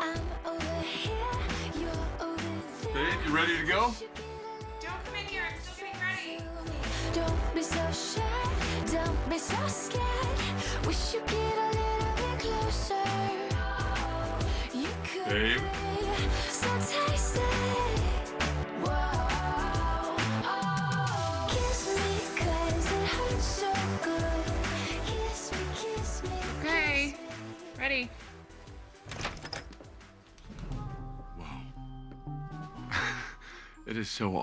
I'm over here, you're over there. Babe, you ready to go? Don't come in here. I'm still getting ready. Don't be so shy, don't be so scared. Wish you get a little bit closer. You could Babe. be so tasty. Whoa. It is so awesome.